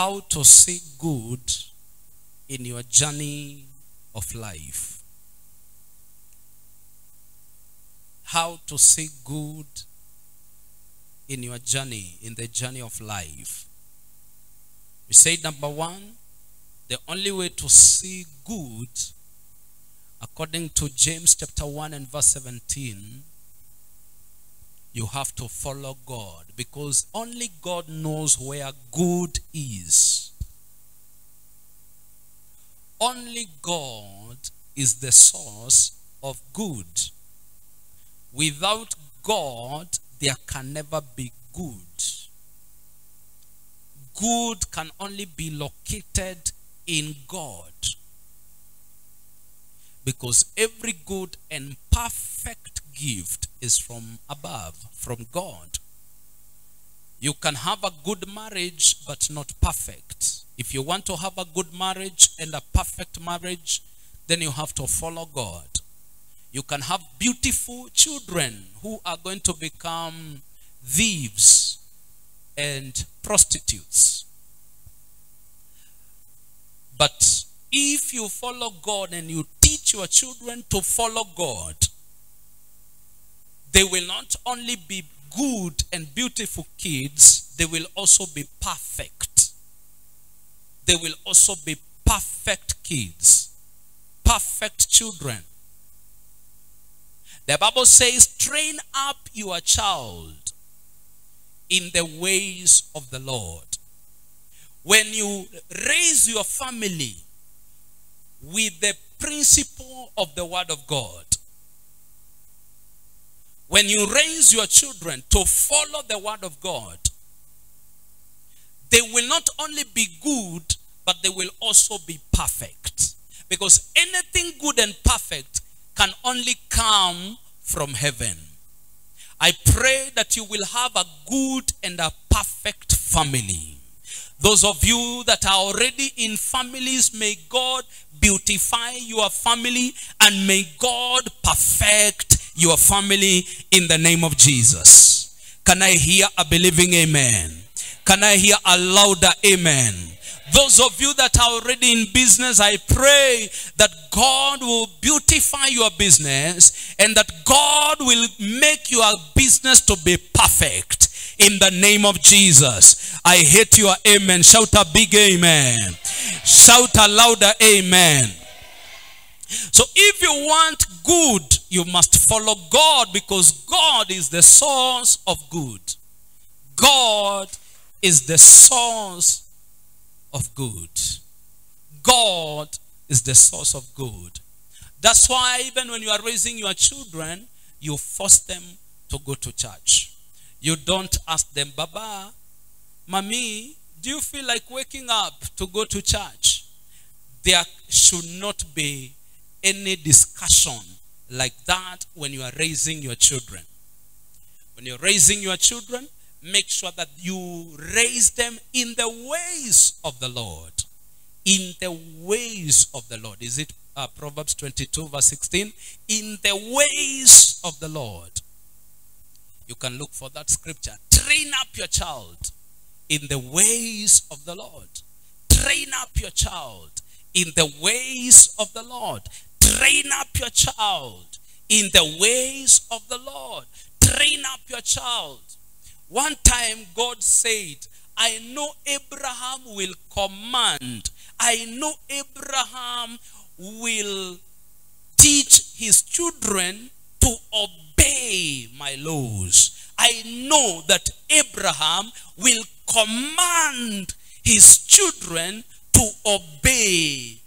how to see good in your journey of life. How to see good in your journey, in the journey of life. We say number one, the only way to see good, according to James chapter 1 and verse 17, you have to follow God because only God knows where good is. Only God is the source of good. Without God, there can never be good. Good can only be located in God. Because every good and perfect gift is from above, from God. You can have a good marriage, but not perfect. If you want to have a good marriage and a perfect marriage, then you have to follow God. You can have beautiful children who are going to become thieves and prostitutes. But if you follow God and you teach your children to follow God, they will not only be good and beautiful kids, they will also be perfect. They will also be perfect kids, perfect children. The Bible says, train up your child in the ways of the Lord. When you raise your family with the principle of the Word of God, when you raise your children to follow the Word of God, they will not only be good, but they will also be perfect. Because anything good and perfect can only come from heaven. I pray that you will have a good and a perfect family. Those of you that are already in families, may God beautify your family and may God perfect your family in the name of Jesus. Can I hear a believing amen? Can I hear a louder amen? Those of you that are already in business, I pray that God will beautify your business and that God will make your business to be perfect in the name of Jesus. I hate your amen. Shout a big amen. Shout a louder amen. So if you want good, you must follow God because God is the source of good. God is the source of good. God is the source of good. That's why even when you are raising your children, you force them to go to church. You don't ask them, Baba, Mommy, do you feel like waking up to go to church? There should not be any discussion like that when you are raising your children. When you're raising your children, make sure that you raise them in the ways of the Lord. In the ways of the Lord. Is it uh, Proverbs 22, verse 16? In the ways of the Lord. You can look for that scripture. Train up your child in the ways of the Lord. Train up your child in the ways of the Lord. Train up your child in the ways of the Lord. Train up your child. One time God said, I know Abraham will command. I know Abraham will teach his children to obey my laws. I know that Abraham will command his children to obey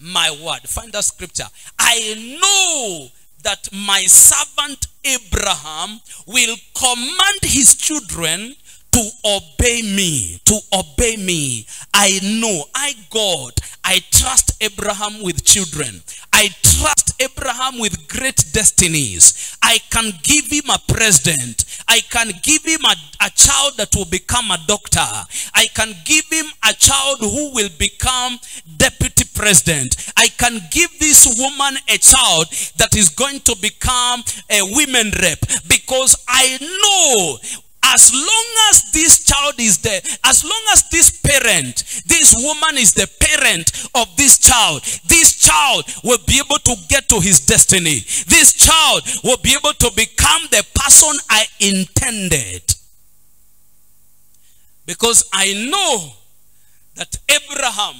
my word. Find that scripture. I know that my servant Abraham will command his children to obey me, to obey me. I know, I God, I trust Abraham with children. I trust Abraham with great destinies. I can give him a president. I can give him a, a child that will become a doctor. I can give him a child who will become deputy president. I can give this woman a child that is going to become a women rep because I know as long as this child is there, as long as this parent, this woman is the parent of this child, this child will be able to get to his destiny. This child will be able to become the person I intended. Because I know that Abraham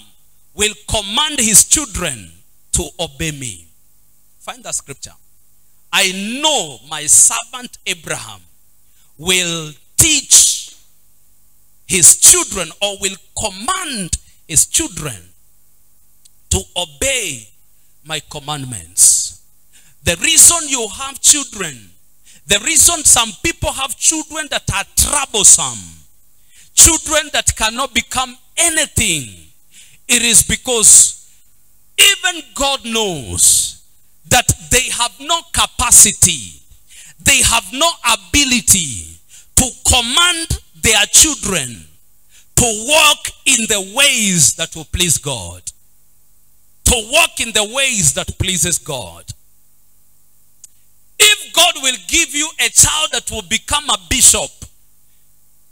will command his children to obey me. Find that scripture. I know my servant Abraham will teach his children or will command his children to obey my commandments. The reason you have children, the reason some people have children that are troublesome, children that cannot become anything, it is because even God knows that they have no capacity, they have no ability to command their children to walk in the ways that will please God. To walk in the ways that pleases God. If God will give you a child that will become a bishop,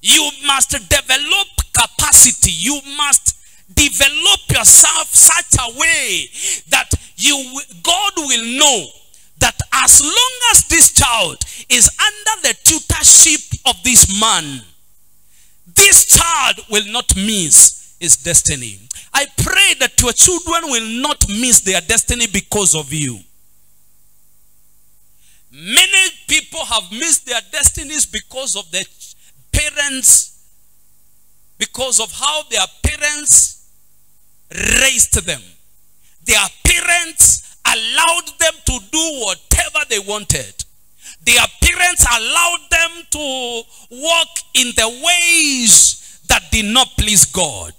you must develop capacity. You must develop yourself such a way that you God will know as long as this child is under the tutorship of this man, this child will not miss his destiny. I pray that your children will not miss their destiny because of you. Many people have missed their destinies because of their parents, because of how their parents raised them. Their parents allowed them to do whatever they wanted. Their parents allowed them to walk in the ways that did not please God.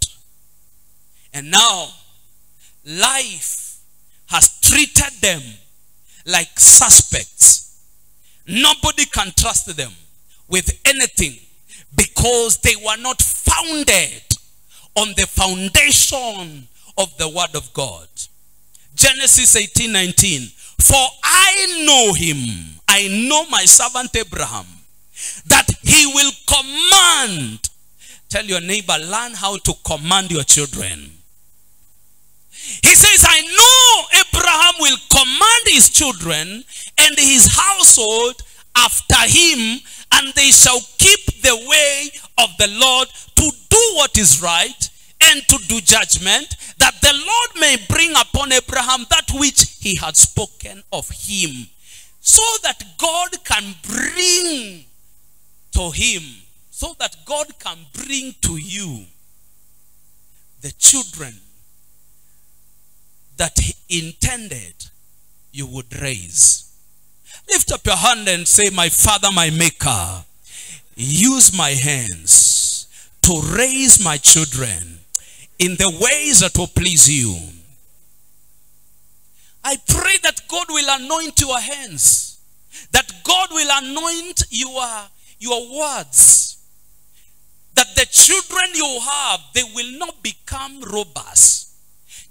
And now, life has treated them like suspects. Nobody can trust them with anything because they were not founded on the foundation of the word of God. Genesis 18 19. For I know him, I know my servant Abraham, that he will command. Tell your neighbor, learn how to command your children. He says, I know Abraham will command his children and his household after him, and they shall keep the way of the Lord to do what is right and to do judgment, that the Lord may bring upon Abraham that which he had spoken of him, so that God can bring to him, so that God can bring to you the children that he intended you would raise. Lift up your hand and say, My Father, my Maker, use my hands to raise my children in the ways that will please you. I pray that God will anoint your hands, that God will anoint your, your words, that the children you have, they will not become robbers,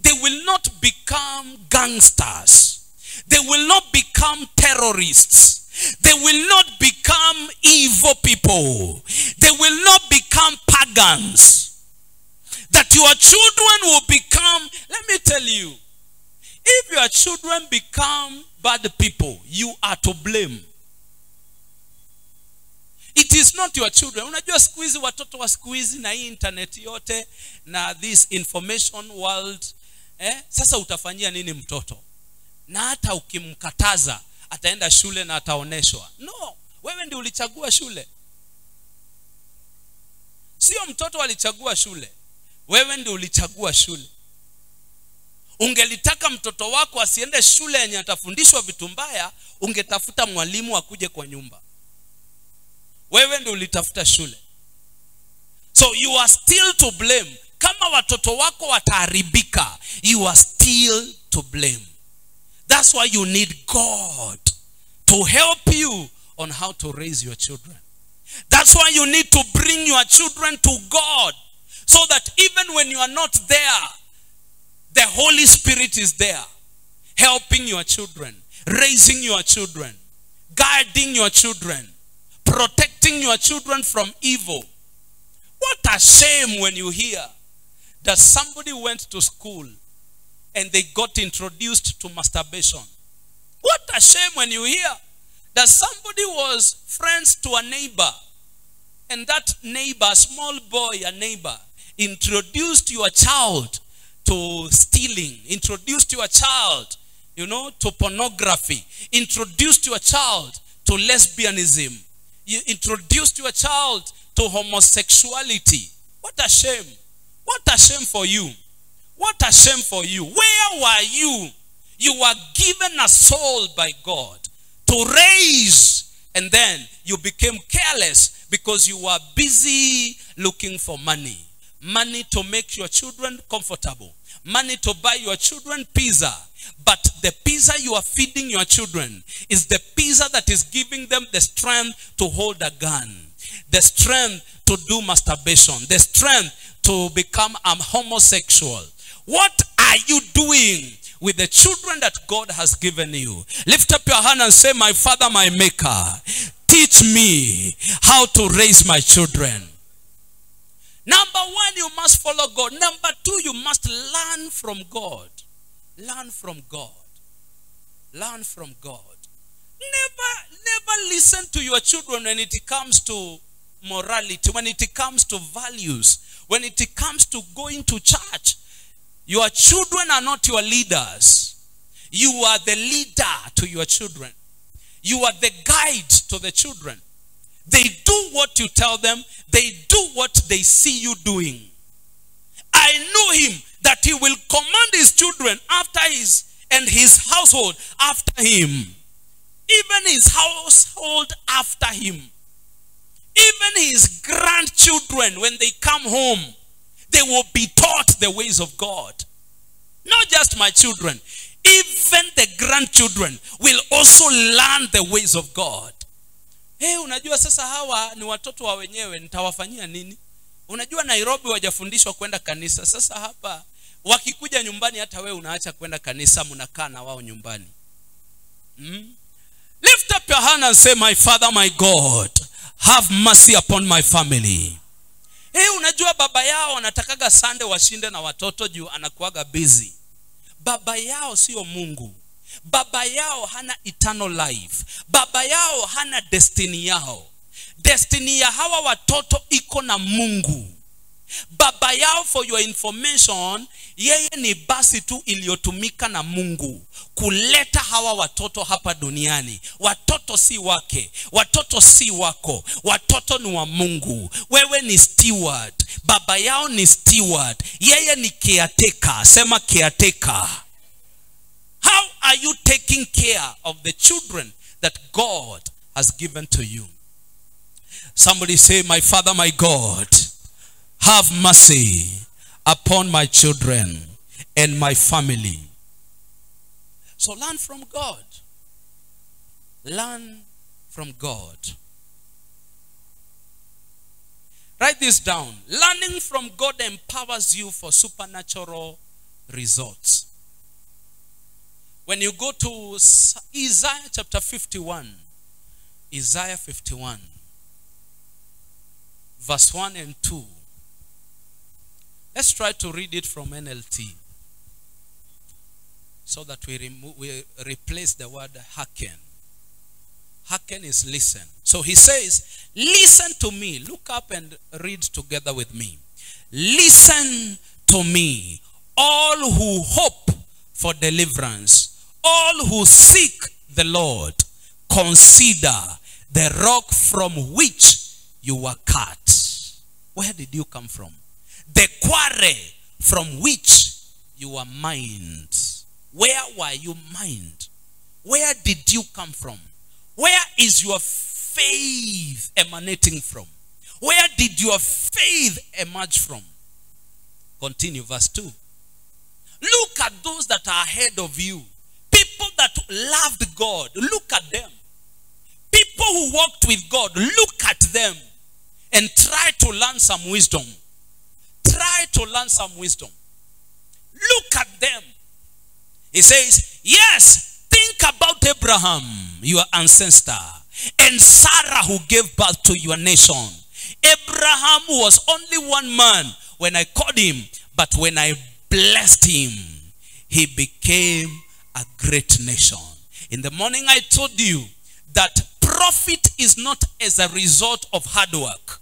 they will not become gangsters, they will not become terrorists, they will not become evil people, they will not become pagans that your children will become, let me tell you, if your children become bad people, you are to blame. It is not your children. Unajua siku watoto wa siku na hii internet yote na this information world eh, sasa utafanyia nini mtoto? Na hata ukimkataza ataenda shule na ataoneshwa. No, wewe ndio ulichagua shule, sio mtoto alichagua shule wewe ndio ulichagua shule. Ungelitaka mtoto wako asiende shule yenye atafundishwa vitu mbaya ungetafuta mwalimu akuje kwa nyumba. Wewe ndio ulitafuta shule. So you are still to blame. Kama watoto wako wataharibika you are still to blame. That's why you need god to help you on how to raise your children. That's why you need to bring your children to god so that even when you are not there, the Holy Spirit is there, helping your children, raising your children, guiding your children, protecting your children from evil. What a shame when you hear that somebody went to school and they got introduced to masturbation. What a shame when you hear that somebody was friends to a neighbor and that neighbor, small boy, a neighbor, introduced your child to stealing, introduced your child, you know, to pornography, introduced your child to lesbianism, you introduced your child to homosexuality. What a shame. What a shame for you. What a shame for you. Where were you? You were given a soul by God to raise, and then you became careless because you were busy looking for money. Money to make your children comfortable, money to buy your children pizza. But the pizza you are feeding your children is the pizza that is giving them the strength to hold a gun, the strength to do masturbation, the strength to become a homosexual. What are you doing with the children that God has given you? Lift up your hand and say, My Father, my Maker, teach me how to raise my children. Number one, you must follow God. Number two, you must learn from God. Learn from God. Learn from God. Never, never listen to your children when it comes to morality, when it comes to values, when it comes to going to church. Your children are not your leaders. You are the leader to your children. You are the guide to the children. They do what you tell them, they do what they see you doing. I know him that he will command his children after his and his household after him. Even his household after him. Even his grandchildren, when they come home, they will be taught the ways of God. Not just my children, even the grandchildren will also learn the ways of God. Hey, unajua sasa hawa ni watoto wa wenyewe, nitawafanyia nini? Unajua Nairobi wajafundishwa kwenda kanisa. Sasa hapa wakikuja nyumbani, hata wewe unaacha kwenda kanisa, mnakaa na wao nyumbani. Hmm? Lift up your hand and say, My Father, my God, have mercy upon my family. Hey, unajua baba yao anatakaga sande washinde na watoto juu anakuaga busy. Baba yao sio Mungu. Baba yao hana eternal life. Baba yao hana destiny yao. Destiny ya hawa watoto iko na Mungu. Baba yao, for your information, yeye ni basi tu iliyotumika na Mungu kuleta hawa watoto hapa duniani. Watoto si wake, watoto si wako, watoto ni wa Mungu. Wewe ni steward, baba yao ni steward, yeye ni caretaker. Sema caretaker. How are you taking care of the children that God has given to you? Somebody say, My Father, my God, have mercy upon my children and my family. So learn from God. Learn from God. Write this down. Learning from God empowers you for supernatural results. When you go to Isaiah chapter 51, Isaiah 51, verse 1 and 2. Let's try to read it from NLT so that we, remo- we replace the word hearken. Hearken is listen. So he says, Listen to me. Look up and read together with me. Listen to me, all who hope for deliverance, all who seek the Lord. Consider the rock from which you were cut. Where did you come from? The quarry from which you were mined. Where were you mined? Where did you come from? Where is your faith emanating from? Where did your faith emerge from? Continue, verse 2. Look at those that are ahead of you. People that loved God. Look at them. People who walked with God. Look at them and try to learn some wisdom. Try to learn some wisdom. Look at them. He says, Yes, think about Abraham, your ancestor, and Sarah who gave birth to your nation. Abraham was only one man when I called him, but when I blessed him, he became a great nation. In the morning, I told you that profit is not as a result of hard work.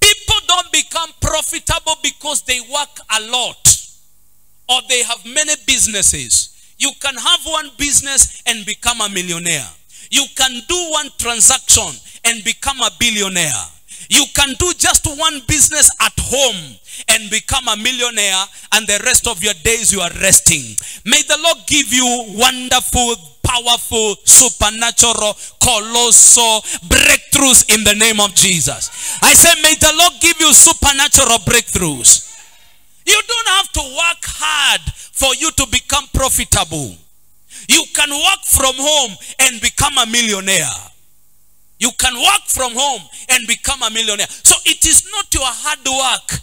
People don't become profitable because they work a lot or they have many businesses. You can have one business and become a millionaire. You can do one transaction and become a billionaire. You can do just one business at home and become a millionaire, and the rest of your days you are resting. May the Lord give you wonderful, powerful, supernatural, colossal breakthroughs in the name of Jesus. I say, may the Lord give you supernatural breakthroughs. You don't have to work hard for you to become profitable. You can work from home and become a millionaire. You can work from home and become a millionaire. So it is not your hard work.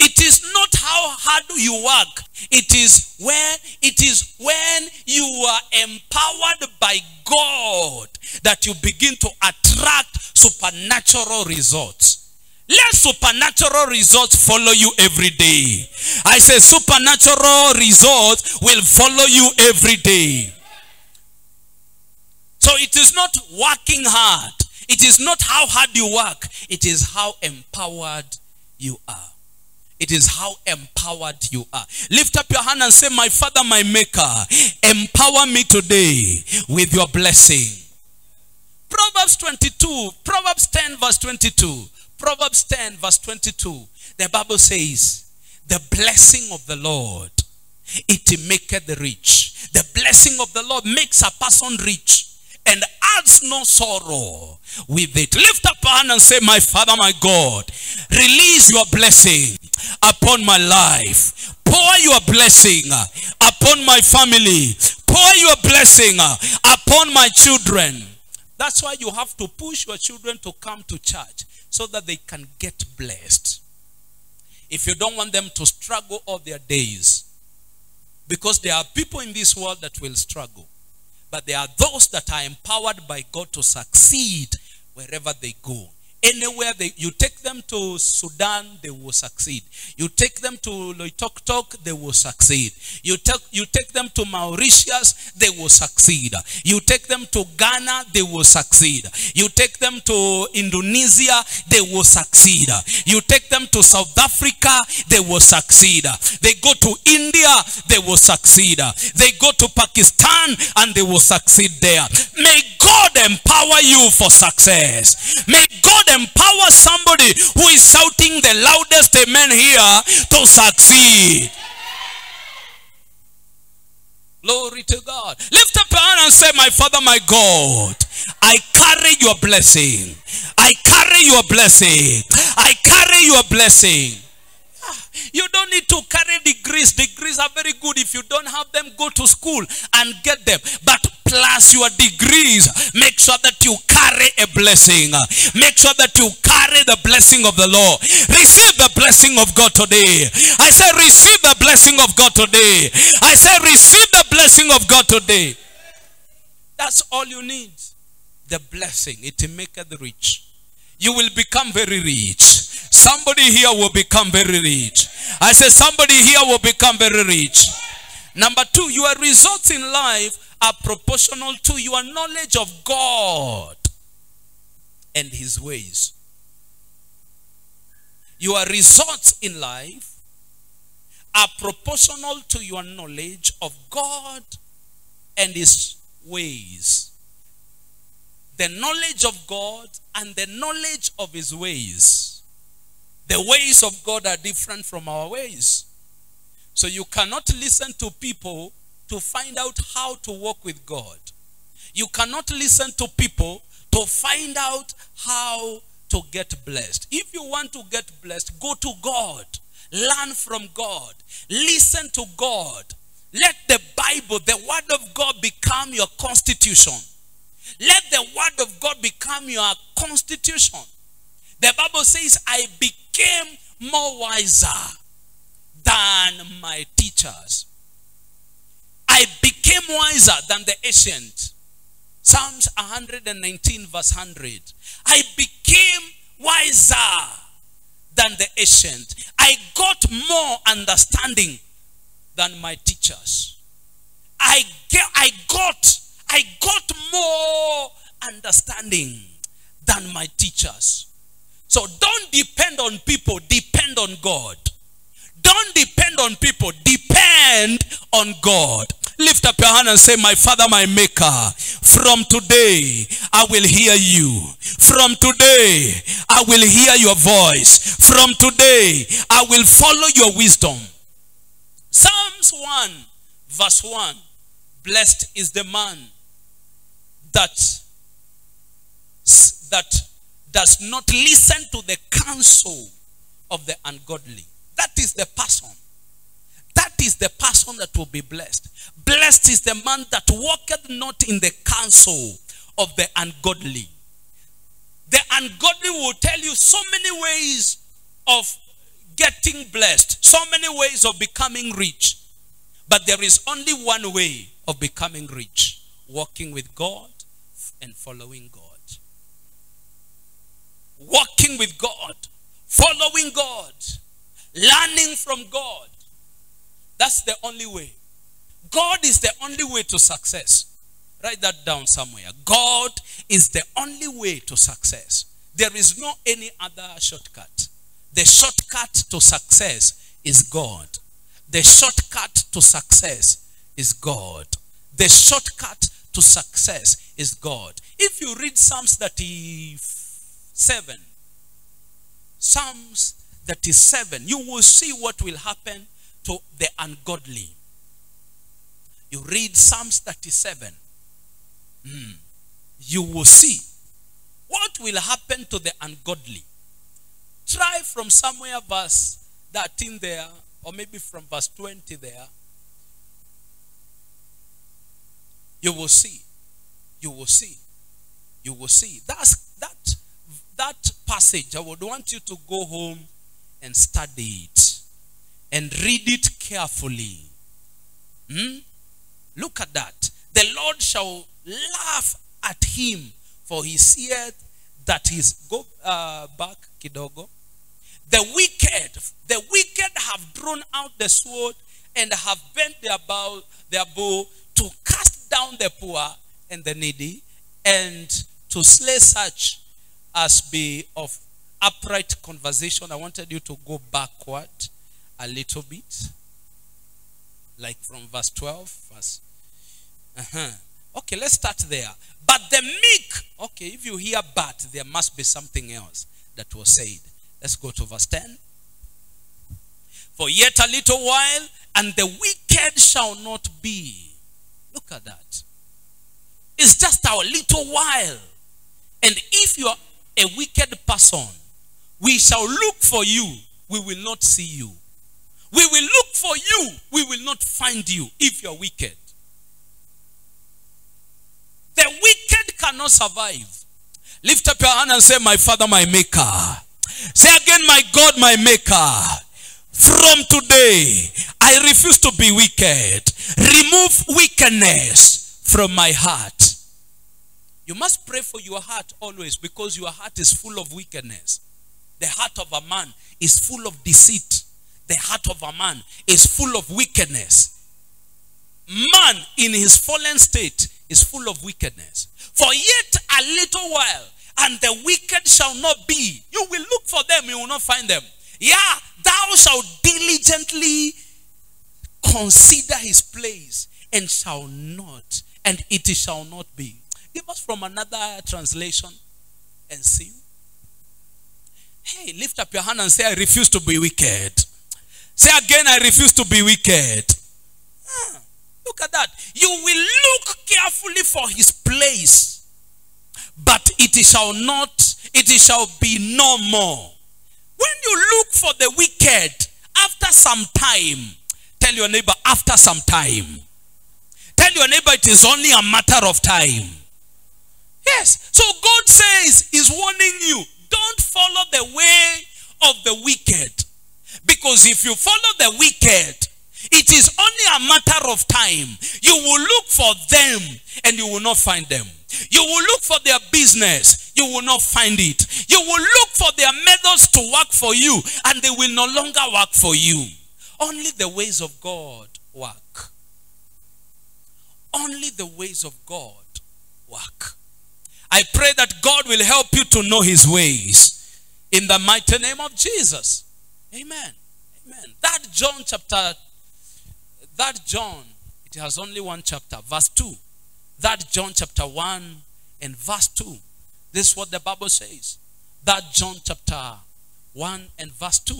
It is not how hard you work. It is where it is when you are empowered by God that you begin to attract supernatural results. Let supernatural results follow you every day. I say supernatural results will follow you every day. So it is not working hard. It is not how hard you work. It is how empowered you are. It is how empowered you are. Lift up your hand and say, My Father, my Maker, empower me today with your blessing. Proverbs 22, Proverbs 10, verse 22. Proverbs 10, verse 22. The Bible says, The blessing of the Lord, it maketh the rich. The blessing of the Lord makes a person rich and adds no sorrow with it. Lift up a hand and say, My Father, my God, release your blessing upon my life. Pour your blessing upon my family. Pour your blessing upon my children. That's why you have to push your children to come to church so that they can get blessed. If you don't want them to struggle all their days, because there are people in this world that will struggle. But there are those that are empowered by God to succeed wherever they go. Anywhere they, you take them to Sudan, they will succeed. You take them to Loitoktok, they will succeed. You take, you take them to Mauritius, they will succeed. You take them to Ghana, they will succeed. You take them to Indonesia, they will succeed. You take them to South Africa, they will succeed. They go to India, they will succeed. They go to Pakistan and they will succeed there. May God empower you for success. May God empower somebody who is shouting the loudest amen here to succeed. Glory to God. Lift up your hand and say, My Father, my God, I carry your blessing. I carry your blessing. I carry your blessing. You don't need to carry degrees. Degrees are very good. If you don't have them, go to school and get them. But plus your degrees, make sure that you carry a blessing. Make sure that you carry the blessing of the Lord. Receive the blessing of God today. I say, receive the blessing of God today. I say, receive the blessing of God today. That's all you need. The blessing. It maketh rich. You will become very rich. Somebody here will become very rich. I say somebody here will become very rich. Number two, your results in life are proportional to your knowledge of God and his ways. Your results in life are proportional to your knowledge of God and his ways. The knowledge of God and the knowledge of his ways the ways of God are different from our ways. So you cannot listen to people to find out how to walk with God. You cannot listen to people to find out how to get blessed. If you want to get blessed, go to God. Learn from God. Listen to God. Let the Bible, the Word of God, become your constitution. Let the Word of God become your constitution. The Bible says, I became more wiser than my teachers. I became wiser than the ancient. Psalms 119, verse 100. I became wiser than the ancient. I got more understanding than my teachers. I get, I got, I got more understanding than my teachers. So don't depend on people, depend on God. Don't depend on people, depend on God. Lift up your hand and say, My Father, my Maker, from today I will hear you. From today I will hear your voice. From today I will follow your wisdom. Psalms 1, verse 1 Blessed is the man that, that does not listen to the counsel of the ungodly. That is the person. That is the person that will be blessed. Blessed is the man that walketh not in the counsel of the ungodly. The ungodly will tell you so many ways of getting blessed, so many ways of becoming rich. But there is only one way of becoming rich walking with God and following God. Walking with God, following God, learning from God. That's the only way. God is the only way to success. Write that down somewhere. God is the only way to success. There is no any other shortcut. The shortcut to success is God. The shortcut to success is God. The shortcut to success is God. If you read Psalms 37, Psalms 37, you will see what will happen to the ungodly. You read Psalms 37, mm, you will see what will happen to the ungodly. Try from somewhere verse 13 there, or maybe from verse 20 there. You will see. You will see. You will see. That's that that passage. I would want you to go home and study it and read it carefully. Hmm? Look at that. The Lord shall laugh at him, for he seeth that his go uh, back kidogo. The wicked, the wicked have drawn out the sword and have bent their bow, their bow to cast down the poor and the needy, and to slay such as be of upright conversation. I wanted you to go backward a little bit, like from verse 12, verse. Uh-huh. Okay, let's start there. But the meek, okay, if you hear but, there must be something else that was said. Let's go to verse 10. For yet a little while, and the wicked shall not be. Look at that. It's just our little while. And if you are a wicked person, we shall look for you, we will not see you. We will look for you, we will not find you if you're wicked. The wicked cannot survive. Lift up your hand and say, My Father, my Maker. Say again, My God, my Maker. From today, I refuse to be wicked. Remove wickedness from my heart. You must pray for your heart always because your heart is full of wickedness. The heart of a man is full of deceit. The heart of a man is full of wickedness. Man in his fallen state is full of wickedness. For yet a little while, and the wicked shall not be. You will look for them, you will not find them. Yeah, thou shalt diligently consider his place and shall not, and it shall not be. Give us from another translation and see. Hey, lift up your hand and say, I refuse to be wicked. Say again, I refuse to be wicked. Ah, look at that. You will look carefully for his place, but it shall not, it shall be no more. When you look for the wicked, after some time, tell your neighbor, after some time. Tell your neighbor it is only a matter of time. Yes. So God says, He's warning you, don't follow the way of the wicked. Because if you follow the wicked, It is only a matter of time. You will look for them and you will not find them. You will look for their business. You will not find it. You will look for their methods to work for you and they will no longer work for you. Only the ways of God work. Only the ways of God work. I pray that God will help you to know his ways in the mighty name of Jesus. Amen. Amen. Third John chapter, Third John, it has only one chapter, verse 2. Third John chapter 1 and verse 2. This is what the Bible says. Third John chapter 1 and verse 2.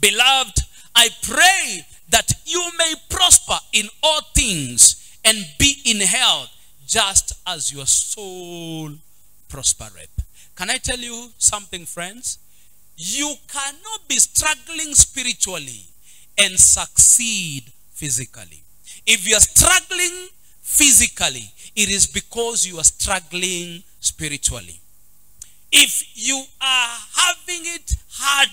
Beloved, I pray that you may prosper in all things and be in health just as your soul prospereth. Can I tell you something, friends? You cannot be struggling spiritually and succeed physically. If you are struggling physically, it is because you are struggling spiritually. If you are having it hard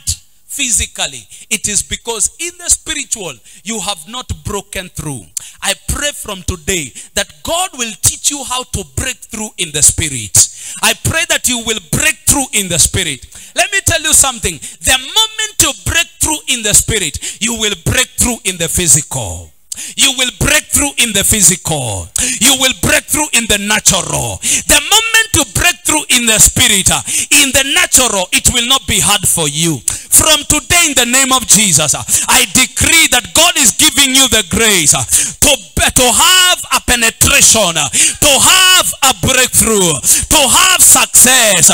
physically, it is because in the spiritual you have not broken through. I pray from today that God will teach you how to break through in the spirit. I pray that you will break through in the spirit. Let me tell you something. The moment you break through in the spirit, you will break through in the physical. You will break through in the physical. You will break through in the natural. The moment you break through in the spirit, in the natural, it will not be hard for you. From today, in the name of Jesus, I decree that God is giving you the grace to, to have a penetration, to have a breakthrough, to have success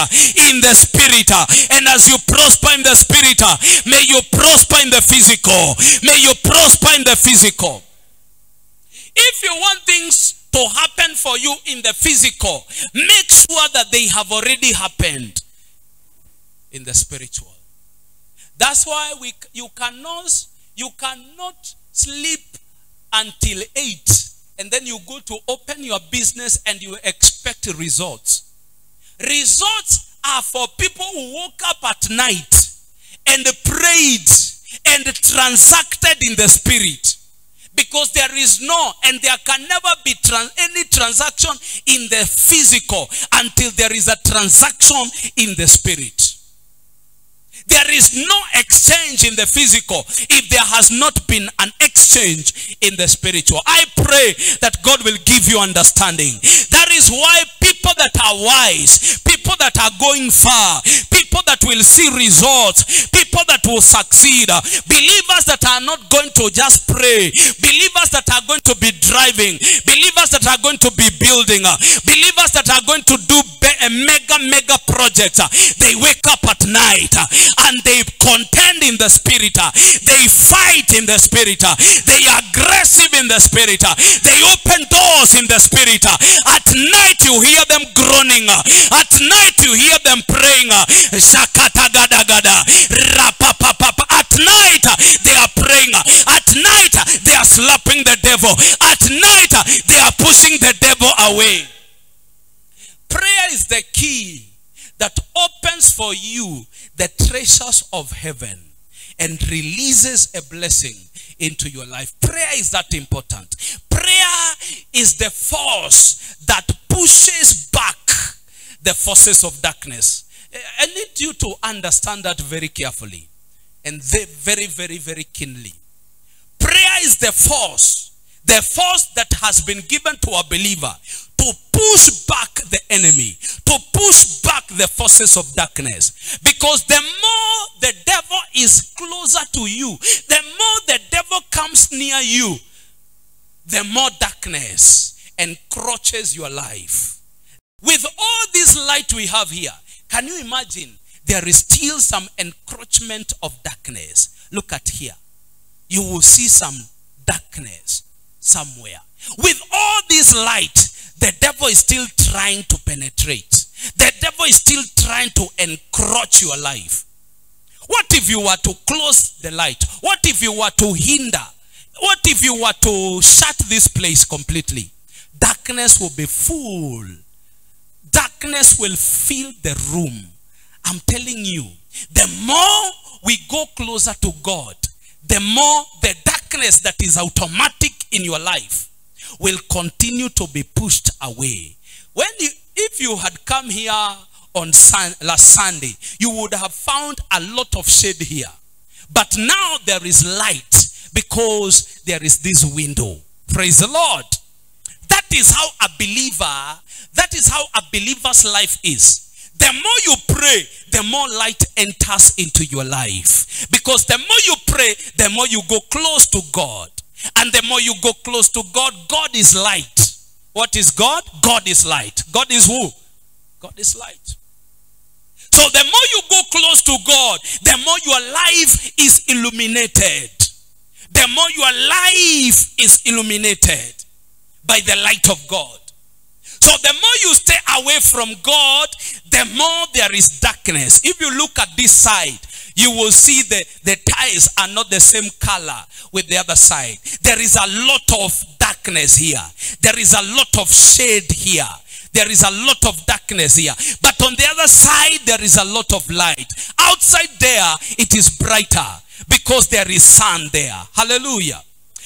in the spirit. And as you prosper in the spirit, may you prosper in the physical. May you prosper in the physical. If you want things to happen for you in the physical, make sure that they have already happened in the spiritual. That's why we you cannot you cannot sleep until 8 and then you go to open your business and you expect results. Results are for people who woke up at night and prayed and transacted in the spirit because there is no and there can never be trans, any transaction in the physical until there is a transaction in the spirit there is no exchange in the physical if there has not been an exchange in the spiritual. I pray that God will give you understanding. That is why people that are wise, people that are going far, people that will see results, people that will succeed, believers that are not going to just pray, believers that are going to be driving, believers that are going to be building, believers that are going to do a mega, mega project. They wake up at night and they contend in the spirit. They fight in the spirit. They are aggressive in the spirit. They open doors in the spirit. At night you hear them groaning. At night you hear them praying. Uh, at night uh, they are praying. Uh, at night they are slapping the devil. At night they are pushing the devil away. Prayer is the key that opens for you the treasures of heaven and releases a blessing into your life. Prayer is that important. Prayer is the force that pushes back the forces of darkness. I need you to understand that very carefully and very, very, very keenly. Prayer is the force, the force that has been given to a believer to push back the enemy, to push back the forces of darkness. Because the more the devil is closer to you, the more the devil comes near you, the more darkness encroaches your life. With all this light we have here, can you imagine there is still some encroachment of darkness? Look at here. You will see some darkness somewhere. With all this light, the devil is still trying to penetrate. The devil is still trying to encroach your life. What if you were to close the light? What if you were to hinder? What if you were to shut this place completely? Darkness will be full. Darkness will fill the room. I'm telling you, the more we go closer to God, the more the darkness that is automatic in your life will continue to be pushed away. When you, if you had come here on sun, last Sunday, you would have found a lot of shade here. But now there is light because there is this window. Praise the Lord. That is how a believer, that is how a believer's life is. The more you pray, the more light enters into your life. Because the more you pray, the more you go close to God. And the more you go close to God, God is light. What is God? God is light. God is who? God is light. So the more you go close to God, the more your life is illuminated. The more your life is illuminated by the light of God. So the more you stay away from God, the more there is darkness. If you look at this side, you will see the, the ties are not the same color with the other side. There is a lot of darkness here. There is a lot of shade here. There is a lot of darkness here. But on the other side, there is a lot of light. Outside there, it is brighter because there is sun there. Hallelujah.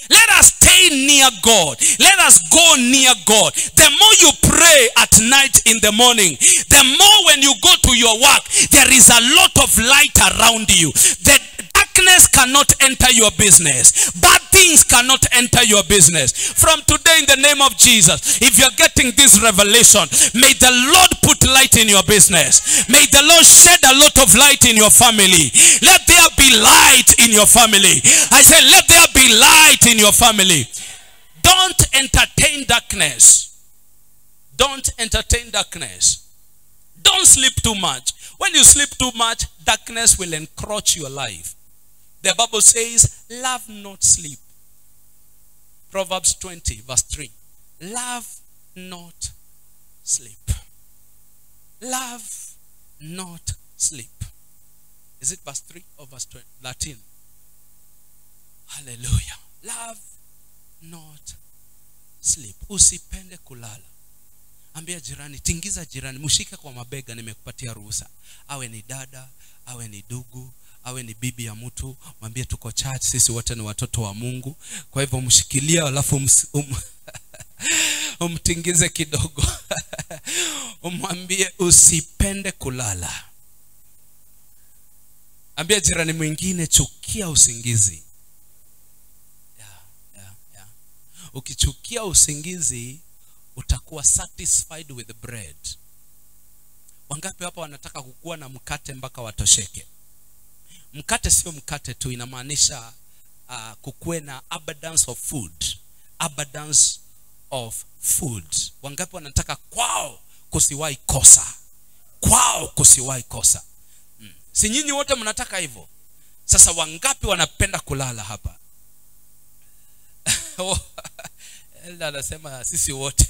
Let us stay near God. Let us go near God. The more you pray at night in the morning, the more when you go to your work, there is a lot of light around you. The darkness cannot enter your business. Bad things cannot enter your business. From today, in the name of Jesus, if you're getting this revelation, may the Lord put light in your business. May the Lord shed a lot of light in your family. Let there be light in your family. I say, let there be light in your family. Don't entertain darkness. Don't entertain darkness. Don't sleep too much. When you sleep too much, darkness will encroach your life. The Bible says, love not sleep. Proverbs 20, verse 3. Love not sleep. Love not sleep. Is it verse 3 or verse 20, 13? Hallelujah. Love not sleep. Usipende kulala. Ambia jirani, tingiza jirani, mshike kwa mabega, nimekupatia ruhusa. Awe ni dada, awe ni dugu, awe ni bibi ya mtu, mwambie tuko church, sisi wote ni watoto wa Mungu. Kwa hivyo mshikilia, alafu um, umtingize kidogo umwambie usipende kulala. Ambia jirani mwingine, chukia usingizi. Yeah, yeah, yeah. Ukichukia usingizi utakuwa satisfied with bread. Wangapi hapa wanataka kukuwa na mkate mpaka watosheke? Mkate sio mkate tu, inamaanisha uh, kukuwe na abundance of food, abundance of food. Wangapi wanataka kwao kusiwahi kosa, kwao kusiwahi kosa? mm. Si nyinyi wote mnataka hivyo? Sasa wangapi wanapenda kulala hapa? Elda anasema sisi wote.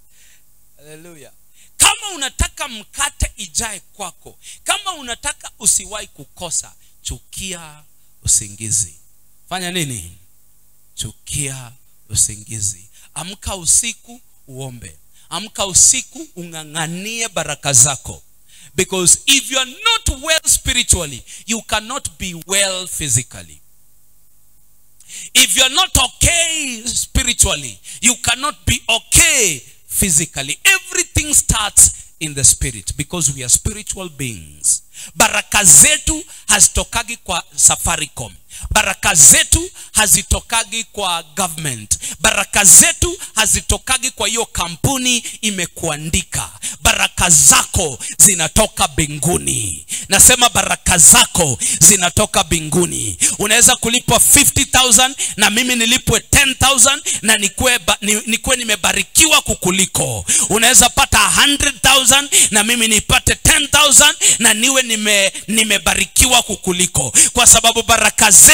Haleluya. Kama unataka mkate ijae kwako, kama unataka usiwahi kukosa, chukia usingizi. Fanya nini? Chukia usingizi. Amka usiku uombe. Amka usiku ung'ang'anie baraka zako. Because if you are not well spiritually, you cannot be well physically. If you are not okay spiritually, you cannot be okay physically. Everything starts in the spirit because we are spiritual beings. Baraka zetu hazitokagi kwa Safaricom. Baraka zetu hazitokagi kwa government. Baraka zetu hazitokagi kwa hiyo kampuni imekuandika. Baraka zako zinatoka binguni Nasema baraka zako zinatoka binguni Unaweza kulipwa 50,000 na mimi nilipwe 10,000 na nikuwe, nikuwe nimebarikiwa kukuliko. Unaweza pata 100,000 na mimi nipate 10,000 na niwe nime, nimebarikiwa kukuliko, kwa sababu baraka zetu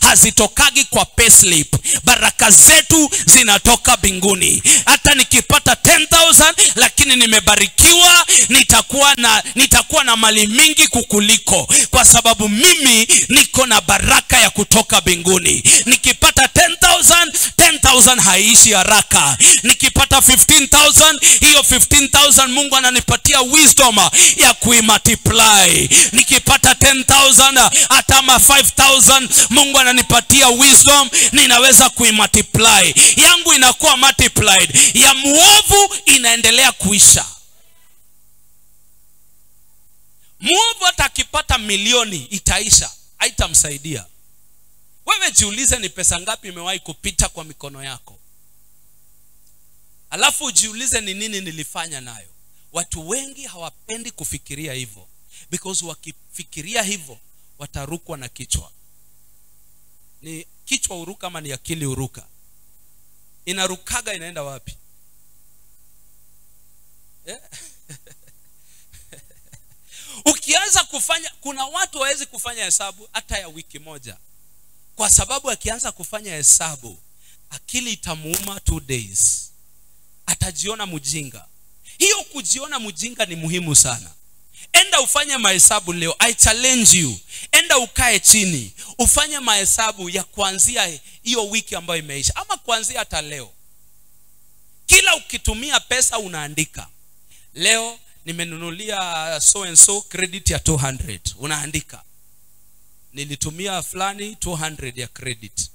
hazitokagi kwa payslip. Baraka zetu zinatoka binguni Hata nikipata 10,000 lakini nimebarikiwa, nitakuwa na nitakuwa na mali mingi kukuliko, kwa sababu mimi niko na baraka ya kutoka binguni Nikipata 10,000 10,000 haiishi haraka. Nikipata 15,000 hiyo 15,000 Mungu ananipatia wisdom ya kuimultiply. Nikipata 10,000 hata ma 5,000 million mungu ananipatia wisdom ninaweza kuimultiply yangu inakuwa multiplied. Ya muovu inaendelea kuisha. Muovu hata akipata milioni itaisha. Haitamsaidia. Wewe jiulize ni pesa ngapi imewahi kupita kwa mikono yako. Alafu ujiulize ni nini nilifanya nayo. Watu wengi hawapendi kufikiria hivyo. Because wakifikiria hivyo watarukwa na kichwa ni kichwa uruka ama ni akili uruka inarukaga inaenda wapi? Yeah? ukianza kufanya kuna watu wawezi kufanya hesabu hata ya wiki moja. Kwa sababu akianza kufanya hesabu akili itamuuma two days. Atajiona mjinga. Hiyo kujiona mjinga ni muhimu sana enda ufanye mahesabu leo. I challenge you. Enda ukae chini. Ufanye mahesabu ya kuanzia hiyo wiki ambayo imeisha. Ama kuanzia hata leo. Kila ukitumia pesa unaandika. Leo nimenunulia so and so credit ya 200 unaandika. Nilitumia fulani 200 ya credit.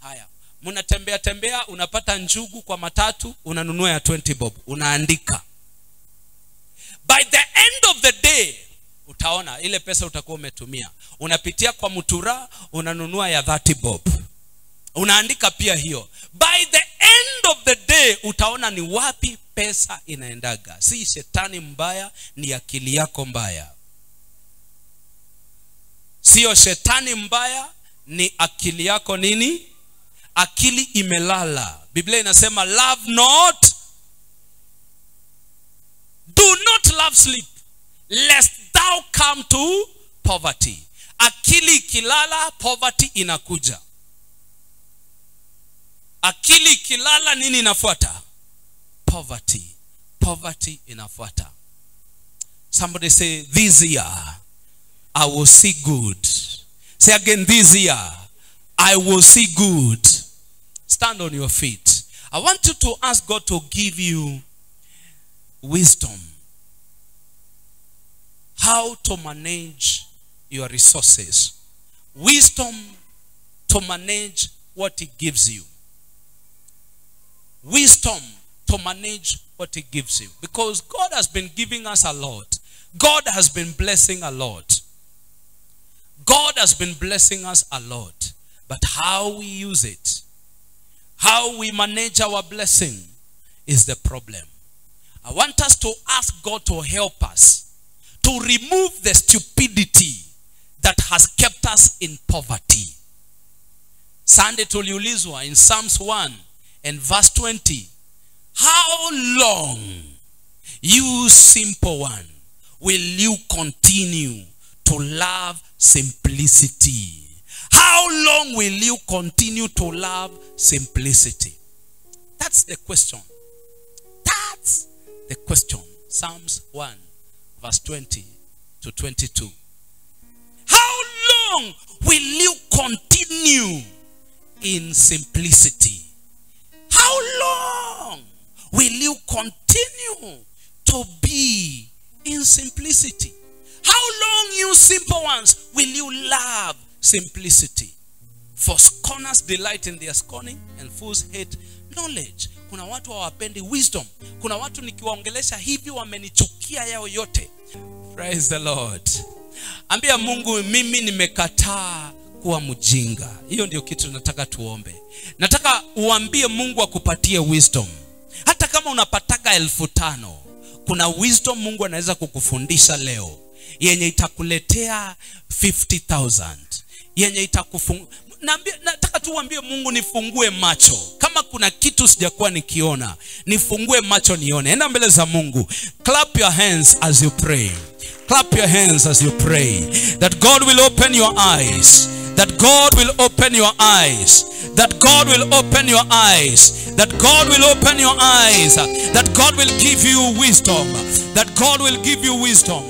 Haya. Mnatembea tembea unapata njugu kwa matatu unanunua ya 20 bob. Unaandika by the end of the day utaona ile pesa utakuwa umetumia. Unapitia kwa mtura unanunua ya 30 bob. Unaandika pia hiyo. By the end of the day utaona ni wapi pesa inaendaga. Si shetani mbaya ni akili yako mbaya. Siyo shetani mbaya ni akili yako nini? Akili imelala. Biblia inasema love not do not love sleep lest thou come to poverty. Akili ikilala poverty inakuja. Akili ikilala nini inafuata? Poverty. Poverty inafuata. Somebody say this year i will see good. Say again this year i will see good. Stand on your feet. I want you to ask god to give you wisdom. How to manage your resources. Wisdom to manage what he gives you. Wisdom to manage what he gives you. Because god has been giving us a lot. God has been blessing a lot. God has been blessing us a lot. But how we use it how we manage our blessing is the problem i want us to ask god to help us to remove the stupidity that has kept us in poverty. Sunday told tuliulizwa in psalms 1 and verse 20 how long you simple one will you continue to love simplicity? How long will you continue to love simplicity? That's the question the question psalms 1 verse 20 to 22 how long will you continue in simplicity? How long will you continue to be in simplicity? How long you simple ones will you love simplicity? For scorners delight in their scorning and fools hate knowledge kuna watu hawapendi wisdom. Kuna watu nikiwaongelesha hivi wamenichukia yao yote. Praise the lord. Ambia mungu mimi nimekataa kuwa mjinga. Hiyo ndio kitu nataka tuombe. Nataka uambie mungu akupatie wisdom. Hata kama unapataga elfu tano kuna wisdom mungu anaweza kukufundisha leo. Yenye itakuletea 50000 yenye itakufung nataka tu uambie mungu nifungue macho. Kama kuna kitu sijakuwa nikiona nifungue macho nione. Enda mbele za mungu. Clap your hands as you pray. Clap your hands as you pray. That god will open your eyes. That god will open your eyes. That god will open your eyes. That god will open your eyes. That god will give you wisdom. That god will give you wisdom